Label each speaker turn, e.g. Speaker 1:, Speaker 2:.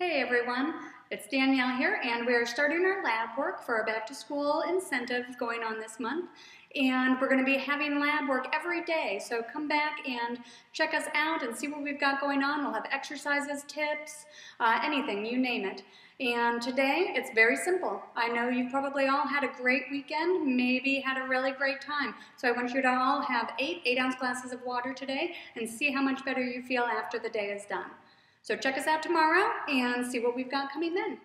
Speaker 1: Hey everyone, it's Danielle here and we're starting our lab work for our back to school incentive going on this month and we're going to be having lab work every day so come back and check us out and see what we've got going on. We'll have exercises, tips, uh, anything, you name it. And today it's very simple. I know you've probably all had a great weekend, maybe had a really great time. So I want you to all have eight eight ounce glasses of water today and see how much better you feel after the day is done. So check us out tomorrow and see what we've got coming then.